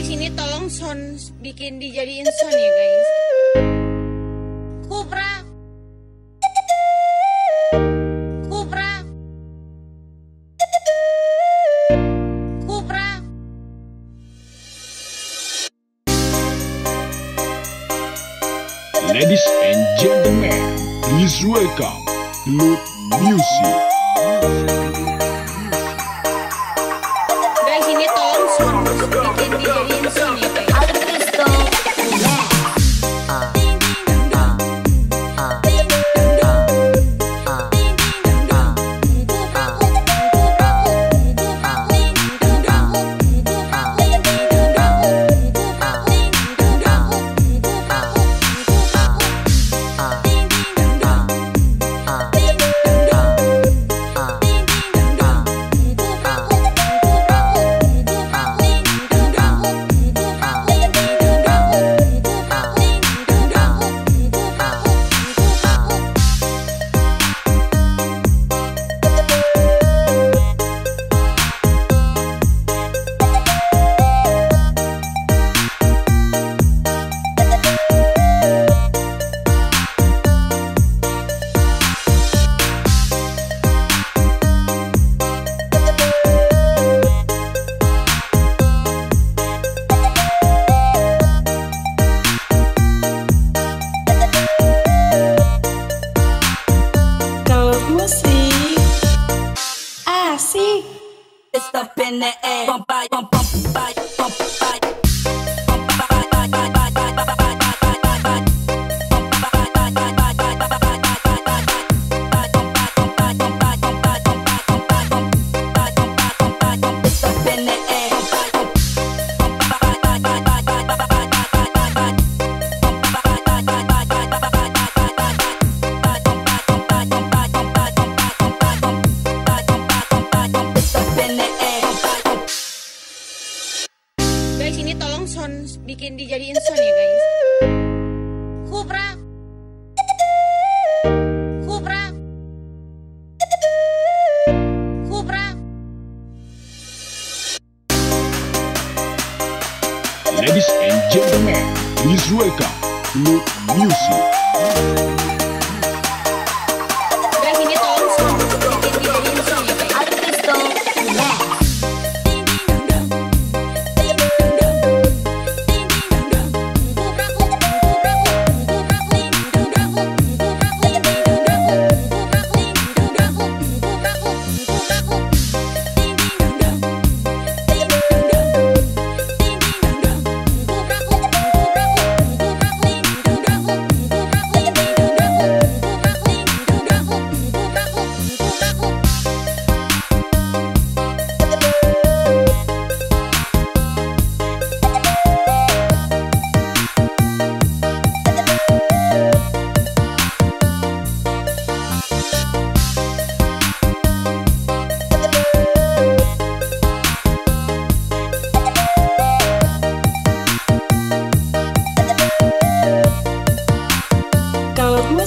Guys, ini tolong sound bikin dijadiin sound ya guys. Kupra. Kupra. Kupra. Ladies and gentlemen, please welcome Loot Music. Guys, ini tolong sound bikin dijadiin It's up in the air. Bump bump, bump bump. Guys, ini tolong sound bikin dijadiin sound ya guys. Kupra. Kupra. Kupra. Ladies and gentlemen, please welcome Loot Music.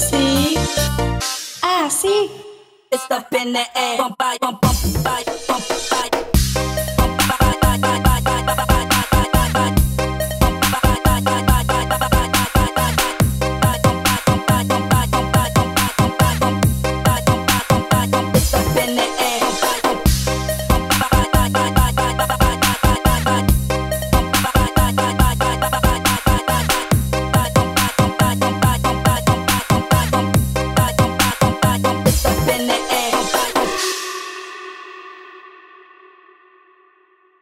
see. I see. It's up in the air.